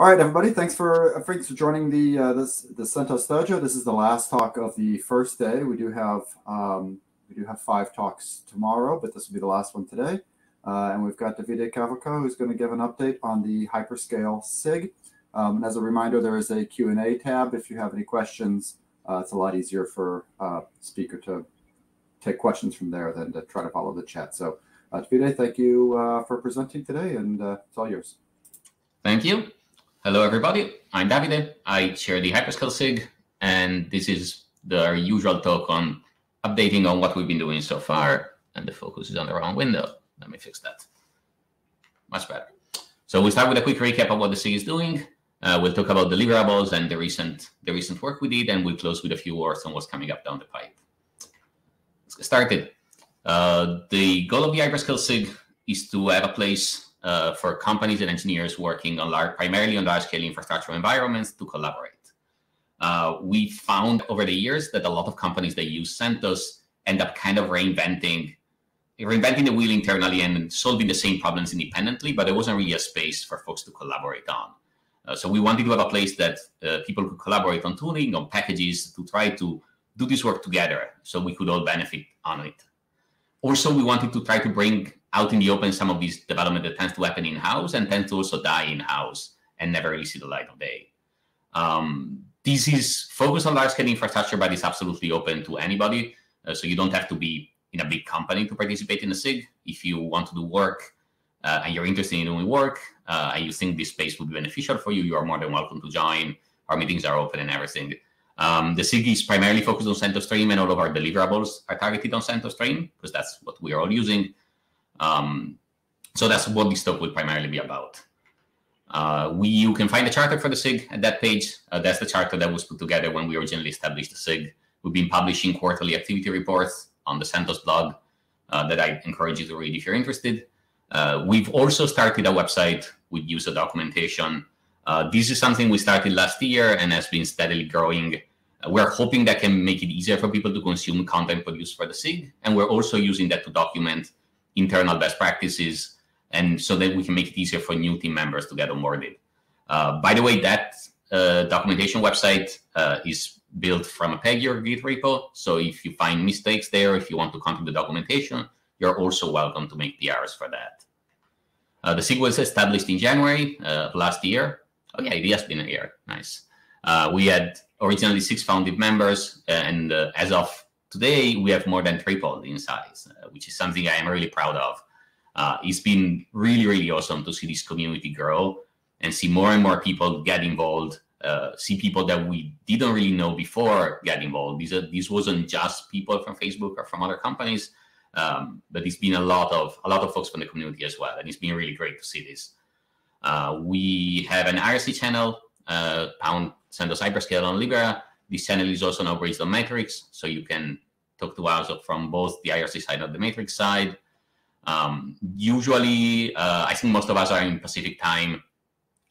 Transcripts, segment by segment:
All right, everybody. Thanks for thanks for joining the uh, this the CentOS Dojo. This is the last talk of the first day. We do have um, we do have five talks tomorrow, but this will be the last one today. Uh, and we've got Davide Cavalca who's going to give an update on the hyperscale SIG. Um, and as a reminder, there is a Q&A tab. If you have any questions, uh, it's a lot easier for uh, speaker to take questions from there than to try to follow the chat. So uh, Davide, thank you uh, for presenting today, and uh, it's all yours. Thank you. Hello, everybody. I'm Davide. I chair the Hyperscale SIG, and this is the usual talk on updating on what we've been doing so far, and the focus is on the wrong window. Let me fix that. Much better. So we'll start with a quick recap of what the SIG is doing. Uh, we'll talk about deliverables and the recent the recent work we did, and we'll close with a few words on what's coming up down the pipe. Let's get started. Uh, the goal of the Hyperscale SIG is to have a place uh, for companies and engineers working on large, primarily on large-scale infrastructure environments to collaborate. Uh, we found over the years that a lot of companies that use CentOS end up kind of reinventing reinventing the wheel internally and solving the same problems independently, but there wasn't really a space for folks to collaborate on. Uh, so we wanted to have a place that uh, people could collaborate on tooling, on packages, to try to do this work together so we could all benefit on it. Also, we wanted to try to bring out in the open some of these development that tends to happen in-house and tends to also die in-house and never really see the light of day. Um, this is focused on large-scale infrastructure, but it's absolutely open to anybody. Uh, so you don't have to be in a big company to participate in a SIG. If you want to do work uh, and you're interested in doing work uh, and you think this space would be beneficial for you, you are more than welcome to join. Our meetings are open and everything. Um, the SIG is primarily focused on CentOS Stream and all of our deliverables are targeted on CentOS Stream because that's what we are all using. Um, so that's what this talk will primarily be about. Uh, we you can find the charter for the SIG at that page. Uh, that's the charter that was put together when we originally established the SIG. We've been publishing quarterly activity reports on the CentOS blog uh, that I encourage you to read if you're interested. Uh, we've also started a website with user documentation. Uh, this is something we started last year and has been steadily growing. Uh, we're hoping that can make it easier for people to consume content produced for the SIG, and we're also using that to document internal best practices and so that we can make it easier for new team members to get onboarded. Uh, by the way, that uh, documentation website uh, is built from a Pagure Git repo. So if you find mistakes there, if you want to contribute the documentation, you're also welcome to make PRs for that. Uh, the SIG was established in January uh, of last year. Oh yeah, it has been a year. Nice. Uh, we had originally six founding members, and as of today, we have more than tripled in size, which is something I am really proud of. Uh, it's been really, really awesome to see this community grow and see more and more people get involved. Uh, see people that we didn't really know before get involved. These are, this wasn't just people from Facebook or from other companies, um, but it's been a lot of a lot of folks from the community as well, and it's been really great to see this. Uh, we have an IRC channel, uh, Pound CentOS Hyperscale on Libera. This channel is also now based on Matrix, so you can talk to us from both the IRC side and the Matrix side. Um, usually, uh, I think most of us are in Pacific time,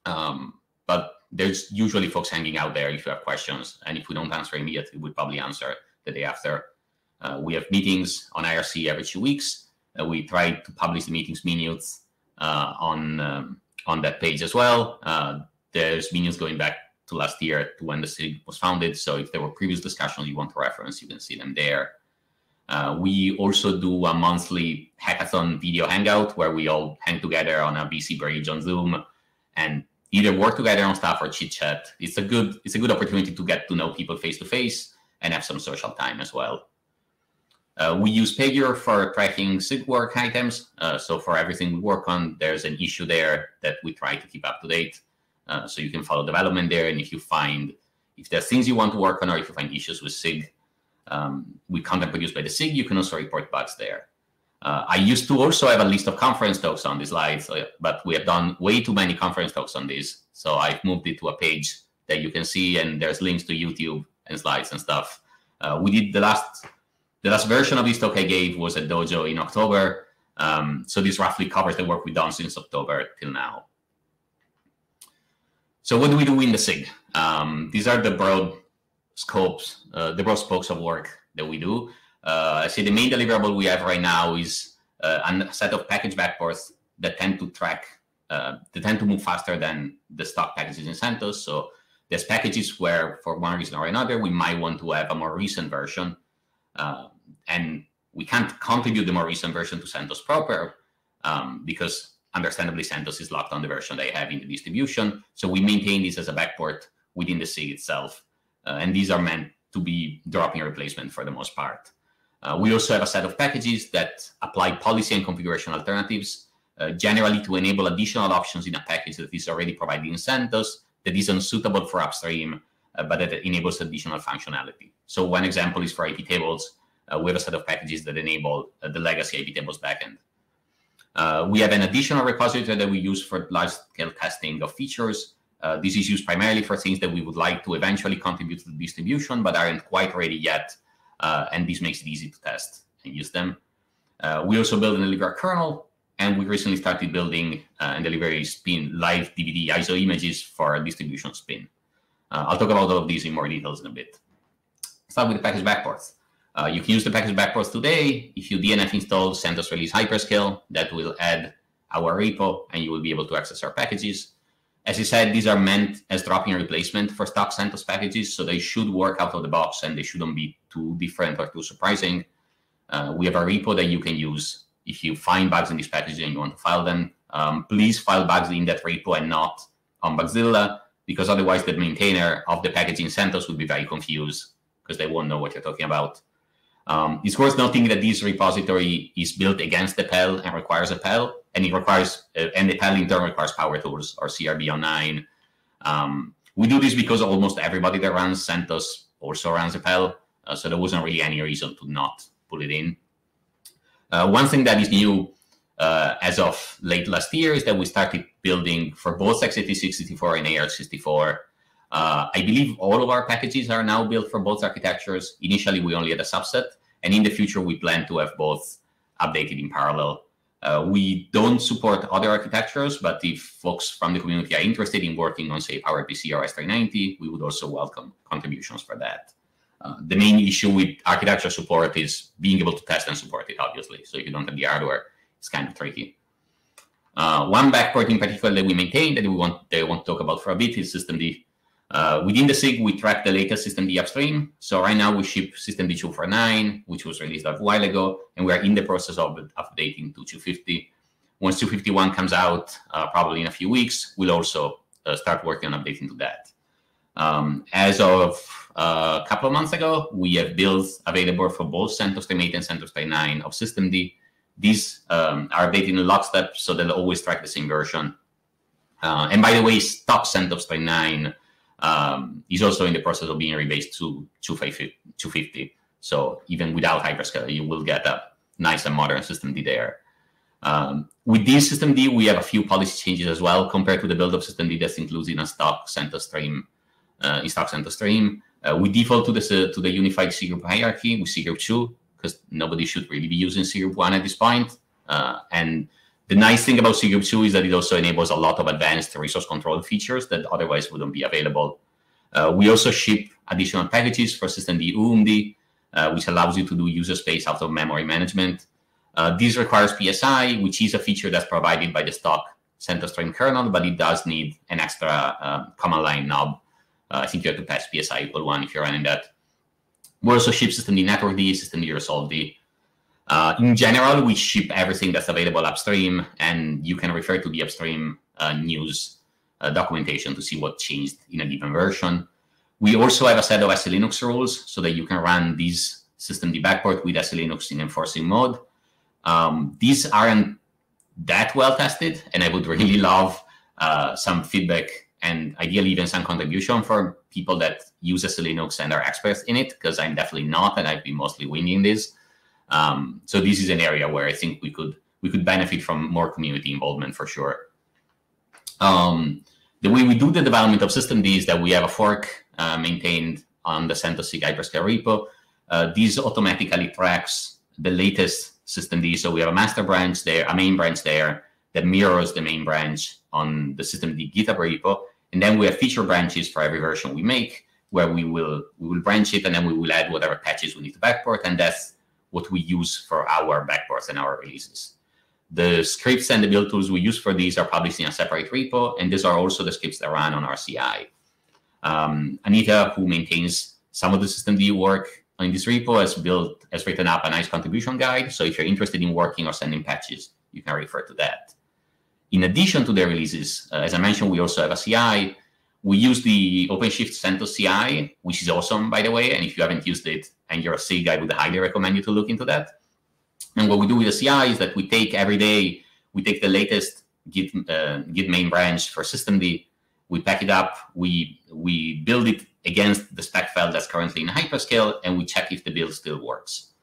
um, but there's usually folks hanging out there if you have questions. And if we don't answer immediately, we probably answer the day after. Uh, we have meetings on IRC every two weeks. Uh, we try to publish the meetings minutes uh, on um, on that page as well. Uh, there's minutes going back to last year to when the SIG was founded. So if there were previous discussions you want to reference, you can see them there. Uh, we also do a monthly hackathon video hangout where we all hang together on a VC bridge on Zoom and either work together on stuff or chit chat. It's a good it's a good opportunity to get to know people face to face and have some social time as well. Uh, we use Pagure for tracking SIG work items. Uh, so for everything we work on, there's an issue there that we try to keep up to date. Uh, so you can follow development there. And if you find, if there's things you want to work on or if you find issues with SIG, um, with content produced by the SIG, you can also report bugs there. Uh, I used to also have a list of conference talks on this slide, uh, but we have done way too many conference talks on this. So I've moved it to a page that you can see, and there's links to YouTube and slides and stuff. Uh, we did the last the last version of this talk I gave was at Dojo in October. Um, so this roughly covers the work we've done since October till now. So what do we do in the SIG? Um, these are the broad scopes, uh, the broad spokes of work that we do. Uh, I say the main deliverable we have right now is uh, a set of package backports that tend to track, uh, they tend to move faster than the stock packages in CentOS. So there's packages where, for one reason or another, we might want to have a more recent version, uh, and we can't contribute the more recent version to CentOS proper um, because, understandably, CentOS is locked on the version they have in the distribution. So we maintain this as a backport within the SIG itself, uh, and these are meant to be drop-in replacement for the most part. Uh, we also have a set of packages that apply policy and configuration alternatives, uh, generally to enable additional options in a package that is already provided in CentOS that is unsuitable for upstream, uh, but that enables additional functionality. So one example is for iptables. Uh, we have a set of packages that enable uh, the legacy iptables backend. Uh, we have an additional repository that we use for large-scale testing of features. this is used primarily for things that we would like to eventually contribute to the distribution, but aren't quite ready yet uh, and this makes it easy to test and use them. Uh, we also build an deliver kernel, and we recently started building uh, and delivery spin live DVD ISO images for distribution spin. Uh, I'll talk about all of these in more details in a bit. Start with the package backports. Uh, you can use the package backports today. If you DNF install CentOS release hyperscale, that will add our repo, and you will be able to access our packages. As I said, these are meant as drop-in replacement for stock CentOS packages, so they should work out of the box and they shouldn't be too different or too surprising. Uh, we have a repo that you can use if you find bugs in these packages and you want to file them. Um, please file bugs in that repo and not on Bugzilla, because otherwise the maintainer of the package in CentOS would be very confused because they won't know what you're talking about. Um, it's worth noting that this repository is built against the EPEL and requires EPEL, and it requires uh, and the EPEL in turn requires Power Tools or CRB online. Um, we do this because almost everybody that runs CentOS also runs EPEL, uh, so there wasn't really any reason to not put it in. Uh, one thing that is new uh, as of late last year is that we started building for both x86-64 and AArch64. Uh, I believe all of our packages are now built for both architectures. Initially, we only had a subset, and in the future, we plan to have both updated in parallel. Uh, we don't support other architectures, but if folks from the community are interested in working on, say, PowerPC or S390, we would also welcome contributions for that. Uh, the main issue with architecture support is being able to test and support it, obviously. So if you don't have the hardware, it's kind of tricky. Uh, one backport in particular that we maintain that we want, that I want to talk about for a bit is systemd. Uh, within the SIG, we track the latest systemd upstream. So right now we ship systemd 249, which was released a while ago, and we are in the process of updating to 250. Once 251 comes out, uh, probably in a few weeks, we'll also uh, start working on updating to that. Um, as of uh, a couple of months ago, we have builds available for both CentOS Stream 8 and CentOS Stream 9 of systemd. These um, are updated in lockstep, so they'll always track the same version. Uh, and by the way, stock CentOS Stream 9 um, is also in the process of being rebased to 250. So even without hyperscaler, you will get a nice and modern system D there. Um, with this system D, we have a few policy changes as well compared to the build of systemd that's included in a stock CentOS Stream. Uh, in stock CentOS Stream, uh, we default to the to the unified cgroup hierarchy with cgroup two because nobody should really be using cgroup one at this point. Uh, and the nice thing about cgroup 2 is that it also enables a lot of advanced resource control features that otherwise wouldn't be available. Uh, we also ship additional packages for systemd oomd, uh, which allows you to do user space out of memory management. Uh, this requires PSI, which is a feature that's provided by the stock Stream kernel, but it does need an extra um, command line knob. Uh, I think you have to pass PSI equal one if you're running that. We also ship systemd network D, systemd resolve D. Uh, in general, we ship everything that's available upstream, and you can refer to the upstream uh, news uh, documentation to see what changed in a given version. We also have a set of SELinux rules so that you can run these systemd backport with SELinux in enforcing mode. Um, these aren't that well tested, and I would really love uh, some feedback and ideally even some contribution for people that use SELinux and are experts in it, because I'm definitely not, and I've been mostly winging this. Um, so this is an area where I think we could we could benefit from more community involvement for sure. Um, the way we do the development of systemd is that we have a fork uh, maintained on the CentOS hyperscale repo. Uh, this automatically tracks the latest systemd. So we have a master branch there, a main branch there that mirrors the main branch on the systemd GitHub repo. And then we have feature branches for every version we make where we will we will branch it and then we will add whatever patches we need to backport. And that's what we use for our backports and our releases. The scripts and the build tools we use for these are published in a separate repo, and these are also the scripts that run on our CI. Um, Anita, who maintains some of the systemd work in this repo, has built has written up a nice contribution guide. So if you're interested in working or sending patches, you can refer to that. In addition to the releases, uh, as I mentioned, we also have a CI. We use the OpenShift CentOS CI, which is awesome, by the way. And if you haven't used it and you're a SIG, I would highly recommend you to look into that. And what we do with the CI is that we take every day, we take the latest Git, uh, Git main branch for systemd, we pack it up, we we build it against the spec file that's currently in Hyperscale, and we check if the build still works.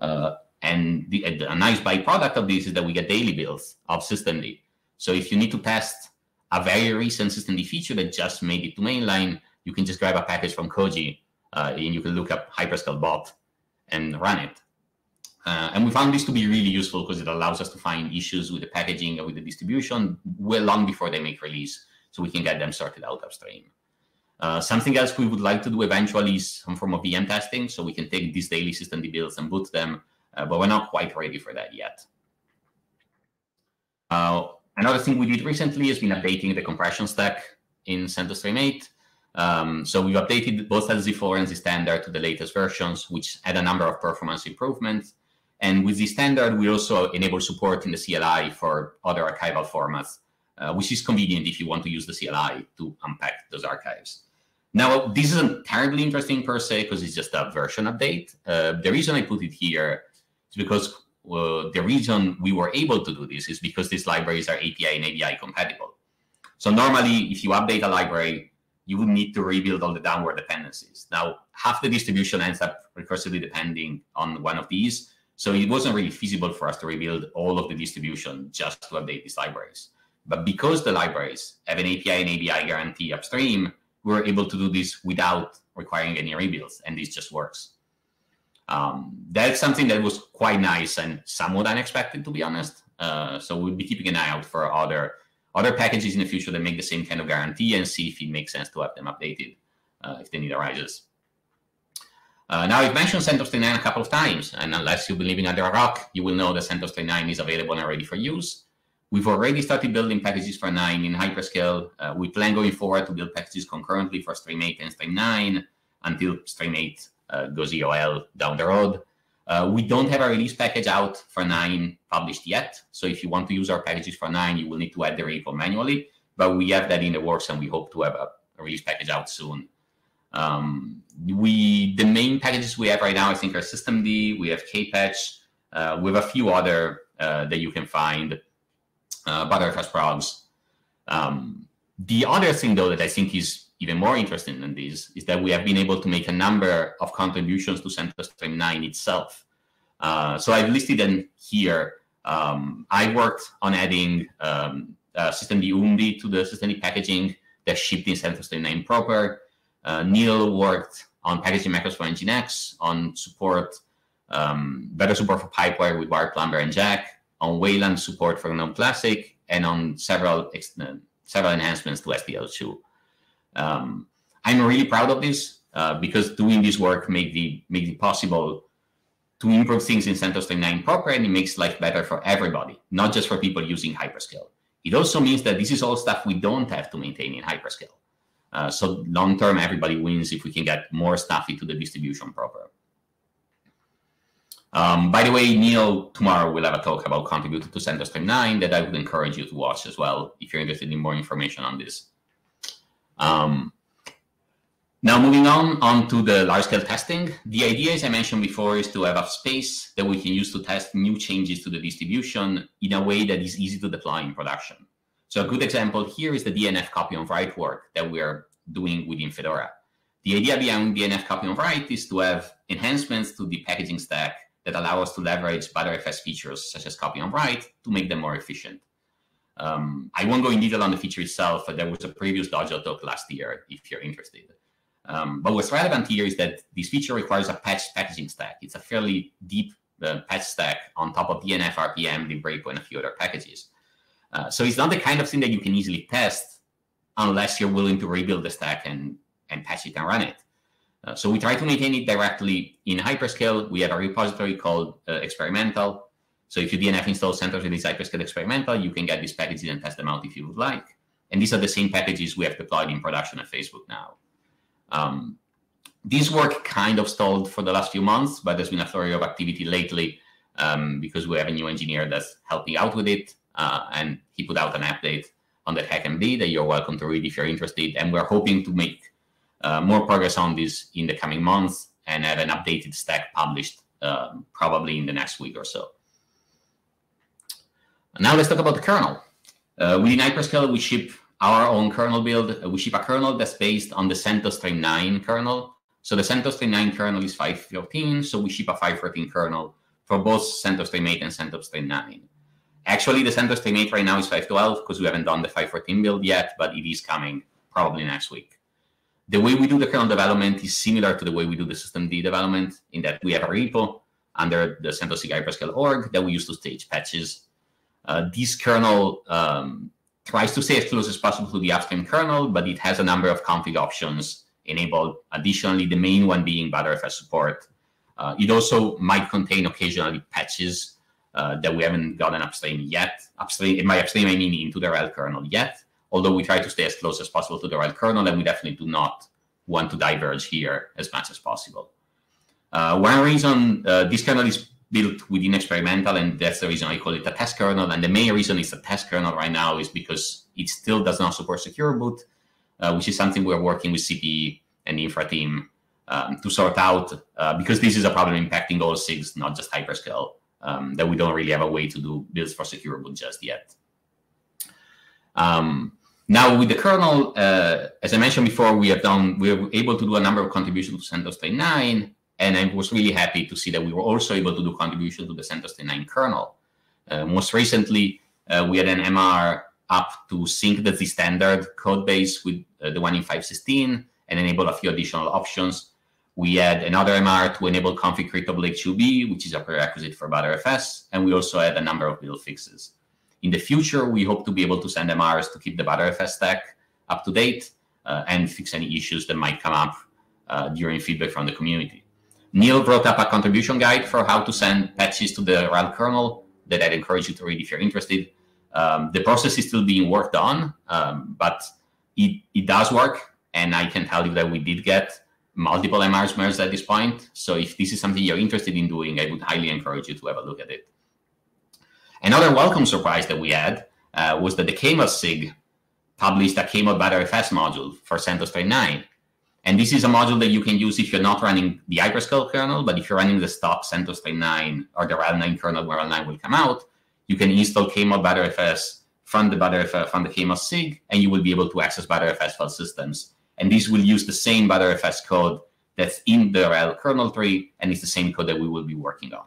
Uh, and the, a nice byproduct of this is that we get daily builds of systemd. So if you need to test a very recent systemd feature that just made it to mainline, you can just grab a package from Koji uh, and you can look up Hyperscale bot and run it. Uh, and we found this to be really useful because it allows us to find issues with the packaging and with the distribution well long before they make release, so we can get them sorted out upstream. Uh, something else we would like to do eventually is some form of VM testing, so we can take these daily systemd builds and boot them, uh, but we're not quite ready for that yet. Another thing we did recently has been updating the compression stack in CentOS Stream 8. Um, so we've updated both LZ4 and ZStandard to the latest versions, which add a number of performance improvements. And with ZStandard, we also enable support in the CLI for other archival formats, uh, which is convenient if you want to use the CLI to unpack those archives. Now, this isn't terribly interesting per se because it's just a version update. Uh, the reason I put it here is because the reason we were able to do this is because these libraries are API and ABI compatible. So normally, if you update a library, you would need to rebuild all the downward dependencies. Now, half the distribution ends up recursively depending on one of these. So it wasn't really feasible for us to rebuild all of the distribution just to update these libraries. But because the libraries have an API and ABI guarantee upstream, we were able to do this without requiring any rebuilds, and this just works. Um, that's something that was quite nice and somewhat unexpected, to be honest. Uh, so we'll be keeping an eye out for other other packages in the future that make the same kind of guarantee and see if it makes sense to have them updated uh, if the need arises. Uh, now, I've mentioned CentOS 39 a couple of times, and unless you've been living under a rock, you will know that CentOS 39 is available and ready for use. We've already started building packages for 9 in Hyperscale. Uh, we plan going forward to build packages concurrently for Stream 8 and Stream 9 until Stream 8 uh, goes EOL down the road. Uh, we don't have a release package out for 9 published yet. So if you want to use our packages for 9, you will need to add the repo manually. But we have that in the works and we hope to have a, a release package out soon. Um, we The main packages we have right now, I think, are systemd, we have Kpatch, uh, we have a few other uh, that you can find, uh, Btrfs progs. Um, the other thing, though, that I think is even more interesting than this is that we have been able to make a number of contributions to CentOS Stream 9 itself. Uh, so I've listed them here. Um, I worked on adding um, uh, systemd oomd to the systemd packaging that shipped in CentOS Stream 9 proper. Uh, Neil worked on packaging macros for Nginx, on support, um, better support for Pipewire with WirePlumber and Jack, on Wayland support for GNOME Classic, and on several several enhancements to SDL2. Um, I'm really proud of this uh, because doing this work make the it possible to improve things in CentOS Stream 9 proper, and it makes life better for everybody, not just for people using Hyperscale. It also means that this is all stuff we don't have to maintain in Hyperscale. Uh, so long term, everybody wins if we can get more stuff into the distribution proper. Um, by the way, Neil tomorrow we'll have a talk about contributing to CentOS Stream 9 that I would encourage you to watch as well if you're interested in more information on this. Um, now, moving on, on to the large-scale testing. The idea, as I mentioned before, is to have a space that we can use to test new changes to the distribution in a way that is easy to deploy in production. So a good example here is the DNF copy on write work that we are doing within Fedora. The idea behind DNF copy on write is to have enhancements to the packaging stack that allow us to leverage Btrfs features such as copy on write to make them more efficient. Um, I won't go in detail on the feature itself. There was a previous Dojo talk last year if you're interested. Um, but what's relevant here is that this feature requires a patch packaging stack. It's a fairly deep uh, patch stack on top of DNF, RPM, librepo, and a few other packages. Uh, so it's not the kind of thing that you can easily test unless you're willing to rebuild the stack and, and patch it and run it. Uh, so we try to maintain it directly in Hyperscale. We have a repository called uh, experimental So if you DNF install CentOS Release Hyperscale Experimental, you can get these packages and test them out if you would like. And these are the same packages we have deployed in production at Facebook now. Um, this work kind of stalled for the last few months, but there's been a flurry of activity lately um, because we have a new engineer that's helping out with it. Uh, and he put out an update on the HackMD that you're welcome to read if you're interested. And we're hoping to make uh, more progress on this in the coming months and have an updated stack published uh, probably in the next week or so. Now let's talk about the kernel. Uh, within Hyperscale, we ship our own kernel build. Uh, we ship a kernel that's based on the CentOS Stream 9 kernel. So the CentOS Stream 9 kernel is 5.14, so we ship a 5.14 kernel for both CentOS Stream 8 and CentOS Stream 9. Actually, the CentOS Stream 8 right now is 5.12 because we haven't done the 5.14 build yet, but it is coming probably next week. The way we do the kernel development is similar to the way we do the systemd development in that we have a repo under the CentOS Hyperscale org that we use to stage patches. Uh, this kernel um, tries to stay as close as possible to the upstream kernel, but it has a number of config options enabled. Additionally, the main one being Btrfs support. Uh, it also might contain occasionally patches uh, that we haven't gotten upstream yet. Upstream, in my upstream, I mean into the RHEL kernel yet, although we try to stay as close as possible to the RHEL kernel, and we definitely do not want to diverge here as much as possible. Uh, one reason uh, this kernel is built within experimental, and that's the reason I call it a test kernel. And the main reason it's a test kernel right now is because it still does not support secure boot, uh, which is something we're working with CPE and infra team um, to sort out, uh, because this is a problem impacting all SIGs, not just hyperscale, um, that we don't really have a way to do builds for secure boot just yet. Um, now with the kernel, uh, as I mentioned before, we have done, we were able to do a number of contributions to CentOS 9, and I was really happy to see that we were also able to do contribution to the CentOS 9 kernel. Uh, most recently, uh, we had an MR up to sync the standard code base with uh, the one in 516 and enable a few additional options. We had another MR to enable config 2B, which is a prerequisite for Btrfs, and we also had a number of build fixes. In the future, we hope to be able to send MRs to keep the Btrfs stack up to date uh, and fix any issues that might come up uh, during feedback from the community. Neil brought up a contribution guide for how to send patches to the RHEL kernel that I'd encourage you to read if you're interested. Um, the process is still being worked on, um, but it, it does work. And I can tell you that we did get multiple MRs merged at this point. So if this is something you're interested in doing, I would highly encourage you to have a look at it. Another welcome surprise that we had uh, was that the KMOD SIG published a KMOD Btrfs module for CentOS 9. And this is a module that you can use if you're not running the Hyperscale kernel, but if you're running the stock CentOS 9 or the RHEL 9 kernel where RHEL 9 will come out, you can install KMOD Btrfs from the Btrfs uh, from the KMOD SIG, and you will be able to access Btrfs file systems. And this will use the same Btrfs code that's in the RHEL kernel tree, and it's the same code that we will be working on.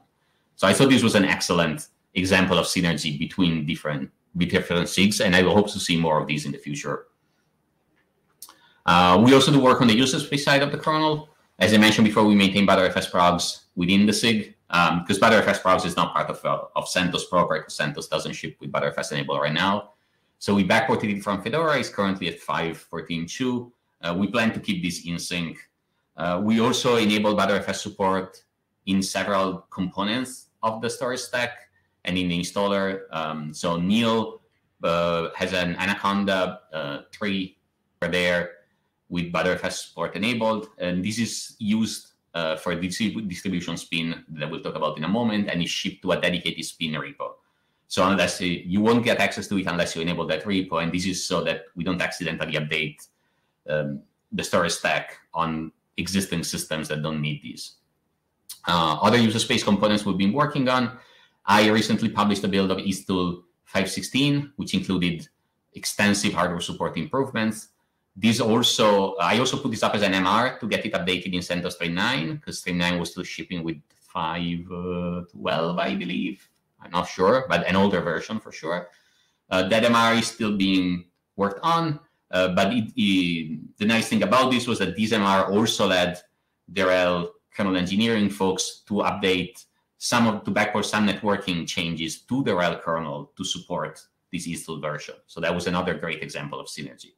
So I thought this was an excellent example of synergy between different different SIGs, and I will hope to see more of these in the future. Uh, we also do work on the user space side of the kernel. As I mentioned before, we maintain Btrfs progs within the SIG because um, Btrfs progs is not part of, uh, of CentOS proper because CentOS doesn't ship with Btrfs enabled right now. So we backported it from Fedora. It's currently at 5.14.2. Uh, we plan to keep this in sync. Uh, we also enable Btrfs support in several components of the storage stack and in the installer. Um, so Neil uh, has an Anaconda uh, tree there with Btrfs support enabled. And this is used uh, for distribution spin that we'll talk about in a moment, and is shipped to a dedicated spin repo. So unless you, you won't get access to it unless you enable that repo, and this is so that we don't accidentally update um, the storage stack on existing systems that don't need these. Uh, other user space components we've been working on. I recently published a build of ethtool 516, which included extensive hardware support improvements, this also, I also put this up as an MR to get it updated in CentOS Stream 9 because Stream 9 was still shipping with 5.12, uh, I believe. I'm not sure, but an older version for sure. Uh, that MR is still being worked on. Uh, but it, it, the nice thing about this was that this MR also led the RHEL kernel engineering folks to update some of to backport some networking changes to the RHEL kernel to support this ethtool version. So that was another great example of synergy.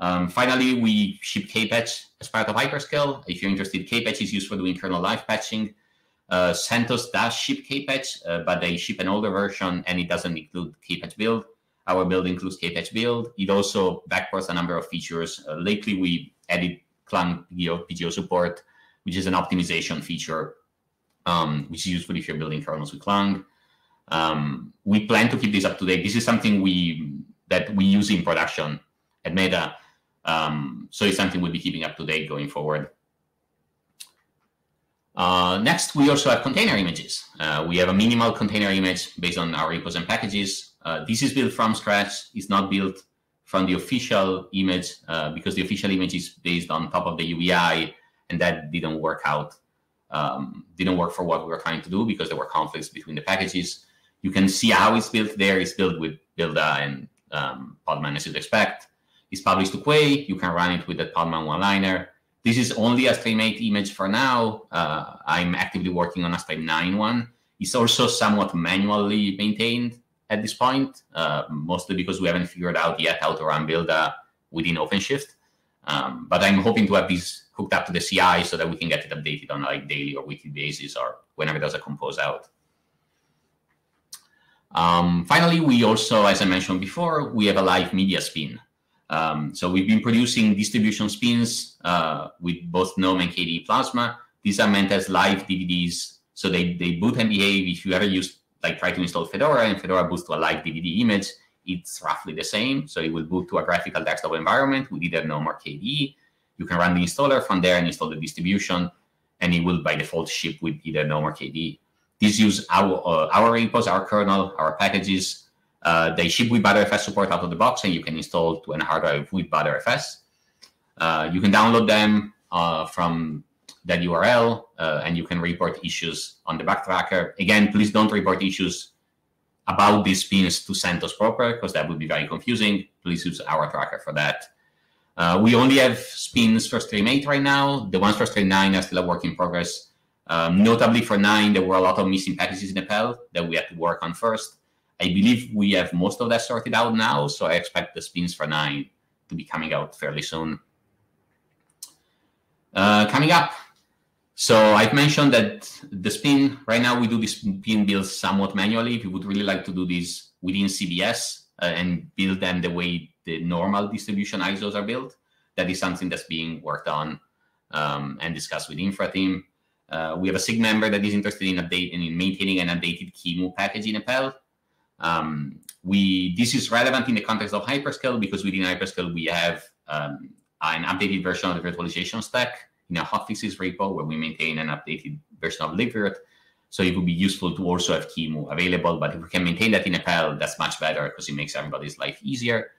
Um, finally, we ship Kpatch as part of Hyperscale. If you're interested, Kpatch is used for doing kernel live patching. Uh, CentOS does ship KPatch, uh, but they ship an older version and it doesn't include KPatch build. Our build includes KPatch build. It also backports a number of features. Uh, lately, we added Clang PGO, PGO support, which is an optimization feature, um, which is useful if you're building kernels with Clang. Um, we plan to keep this up to date. This is something we that we use in production at Meta. Um, so it's something we'll be keeping up to date going forward. Uh, next, we also have container images. Uh, we have a minimal container image based on our repos and packages. Uh, this is built from scratch. It's not built from the official image uh, because the official image is based on top of the UBI, and that didn't work out. Um, didn't work for what we were trying to do because there were conflicts between the packages. You can see how it's built there. It's built with Buildah and um, Podman as you'd expect. It's published to Quay. You can run it with the Podman one-liner. This is only a Stream 8 image for now. Uh, I'm actively working on a Stream 9 one. It's also somewhat manually maintained at this point, uh, mostly because we haven't figured out yet how to run Buildah within OpenShift. Um, but I'm hoping to have this hooked up to the CI so that we can get it updated on a like daily or weekly basis or whenever there's a compose out. Um, finally, we also, as I mentioned before, we have a live media spin. Um, so we've been producing distribution spins uh, with both GNOME and KDE Plasma. These are meant as live DVDs, so they, they boot and behave. If you ever use, like try to install Fedora and Fedora boots to a live DVD image, it's roughly the same. So it will boot to a graphical desktop environment with either GNOME or KDE. You can run the installer from there and install the distribution, and it will by default ship with either GNOME or KDE. These use our uh, our repos, our kernel, our packages. Uh, they ship with Btrfs support out of the box, and you can install to an hard drive with Btrfs. Uh, you can download them uh, from that URL, uh, and you can report issues on the backtracker. Again, please don't report issues about these spins to CentOS proper, because that would be very confusing. Please use our tracker for that. Uh, we only have spins for Stream 8 right now. The ones for Stream 9 are still a work in progress. Um, notably for nine, there were a lot of missing packages in the EPEL that we had to work on first. I believe we have most of that sorted out now, so I expect the spins for nine to be coming out fairly soon. Uh, coming up, so I've mentioned that the spin, right now we do the spin builds somewhat manually. If you would really like to do these within CBS uh, and build them the way the normal distribution ISOs are built, that is something that's being worked on um, and discussed with infra team. Uh, we have a SIG member that is interested in updating and in maintaining an updated QEMU package in Epel. Um, we this is relevant in the context of hyperscale because within hyperscale we have um, an updated version of the virtualization stack in a hotfixes repo where we maintain an updated version of libvirt. So it would be useful to also have QEMU available, but if we can maintain that in Epel, that's much better because it makes everybody's life easier.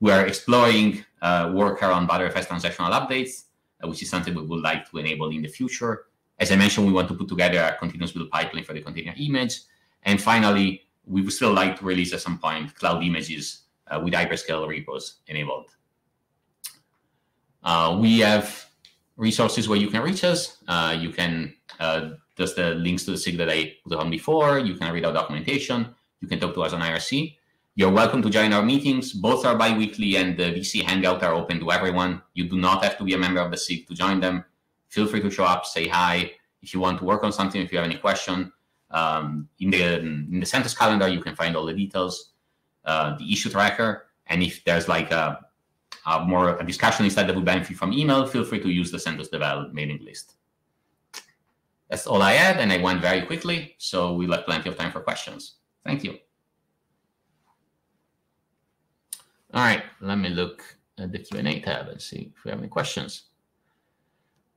We are exploring uh, work around Btrfs transactional updates, uh, which is something we would like to enable in the future. As I mentioned, we want to put together a continuous build pipeline for the container image. And finally, we would still like to release at some point cloud images uh, with hyperscale repos enabled. Uh, we have resources where you can reach us. Uh, you can, uh, there's the links to the SIG that I put on before. You can read our documentation. You can talk to us on IRC. You're welcome to join our meetings. Both are bi-weekly and the VC Hangout are open to everyone. You do not have to be a member of the SIG to join them feel free to show up, say hi. If you want to work on something, if you have any question, um, in the in the CentOS calendar, you can find all the details, uh, the issue tracker, and if there's like a, a more a discussion instead that would benefit from email, feel free to use the CentOS Devel mailing list. That's all I had, and I went very quickly, so we left plenty of time for questions. Thank you. All right, let me look at the Q&A tab and see if we have any questions.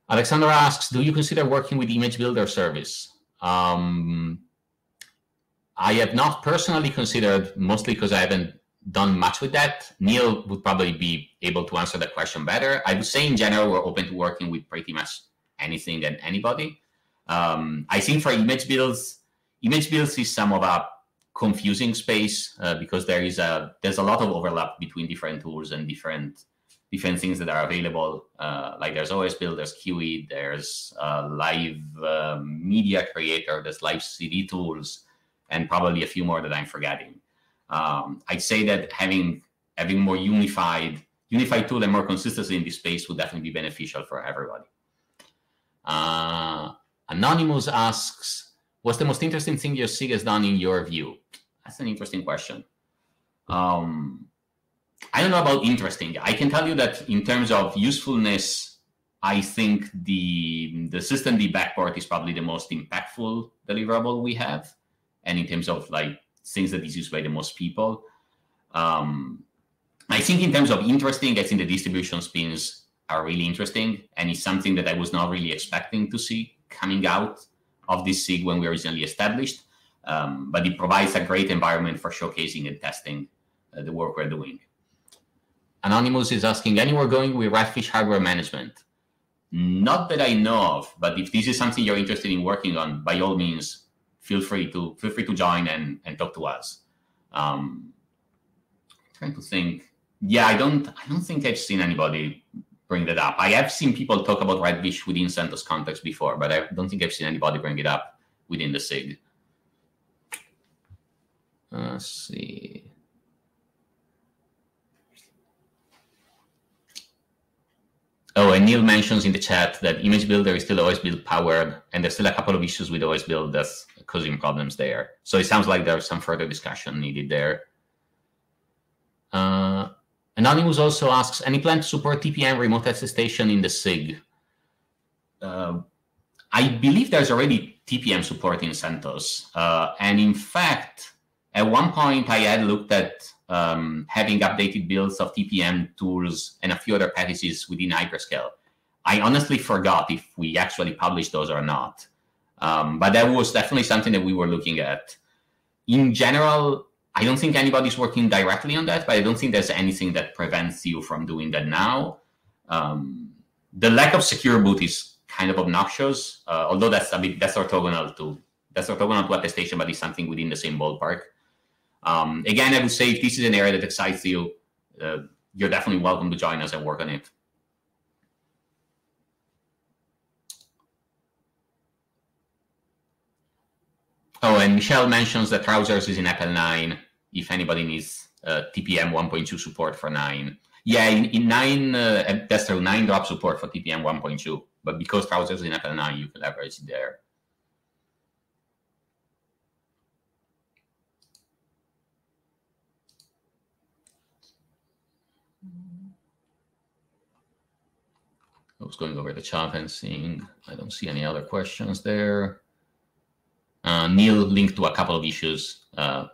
Alexander asks, do you consider working with Image Builder service? Um, I have not personally considered, mostly because I haven't done much with that. Neil would probably be able to answer that question better. I would say in general, we're open to working with pretty much anything and anybody. Um, I think for image builds, image builds is some of a confusing space uh, because there is a there's a lot of overlap between different tools and different different things that are available. Uh, like there's OS Build, there's QE, there's uh, live uh, media creator, there's live CD tools, and probably a few more that I'm forgetting. Um, I'd say that having having more unified unified tool and more consistency in this space would definitely be beneficial for everybody. Uh, Anonymous asks, what's the most interesting thing your SIG has done in your view? That's an interesting question. Um, I don't know about interesting. I can tell you that in terms of usefulness, I think the the systemd backport is probably the most impactful deliverable we have, and in terms of like things that is used by the most people. Um, I think in terms of interesting, I think the distribution spins are really interesting, and it's something that I was not really expecting to see coming out of this SIG when we originally established. Um, but it provides a great environment for showcasing and testing uh, the work we're doing. Anonymous is asking, anywhere going with Redfish hardware management? Not that I know of, but if this is something you're interested in working on, by all means, feel free to feel free to join and, and talk to us. Um, trying to think. Yeah, I don't I don't think I've seen anybody bring that up. I have seen people talk about Redfish within CentOS context before, but I don't think I've seen anybody bring it up within the SIG. Let's see. Oh, and Neil mentions in the chat that Image Builder is still OS Build powered, and there's still a couple of issues with OS Build that's causing problems there. So it sounds like there's some further discussion needed there. Uh, Anonymous also asks, any plan to support TPM remote attestation in the SIG? Uh, I believe there's already TPM support in CentOS. Uh, and in fact, at one point I had looked at um, having updated builds of TPM tools and a few other packages within Hyperscale. I honestly forgot if we actually published those or not. Um, but that was definitely something that we were looking at. In general, I don't think anybody's working directly on that, but I don't think there's anything that prevents you from doing that now. Um, the lack of secure boot is kind of obnoxious, uh, although that's a bit that's orthogonal to that's orthogonal to attestation, but it's something within the same ballpark. Um, again, I would say if this is an area that excites you, uh, you're definitely welcome to join us and work on it. Oh, and Michelle mentions that Trousers is in EPEL 9 if anybody needs uh, TPM 1.2 support for 9. Yeah, in, in 9, uh, true, 9 drop support for TPM 1.2. But because Trousers is in EPEL 9, you can leverage it there. I was going over the chat and seeing, I don't see any other questions there. Uh, Neil linked to a couple of issues uh,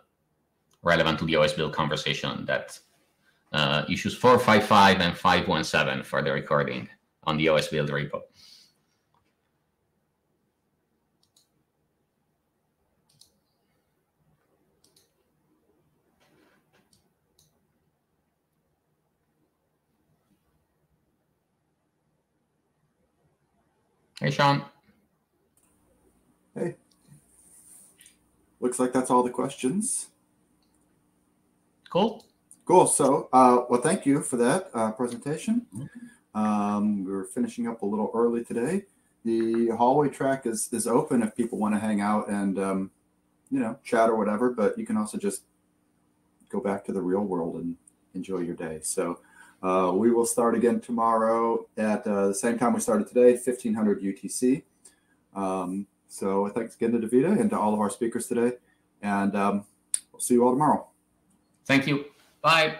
relevant to the OS build conversation that uh, issues 455 and 517 for the recording on the OS build repo. Hey, Sean. Hey. Looks like that's all the questions. Cool. Cool. So, uh, well, thank you for that uh, presentation. Um, we are finishing up a little early today. The hallway track is is open if people want to hang out and um, you know chat or whatever. But you can also just go back to the real world and enjoy your day. So. Uh, we will start again tomorrow at uh, the same time we started today, 1500 UTC. Um, so thanks again to Davide and to all of our speakers today. And um, we'll see you all tomorrow. Thank you. Bye.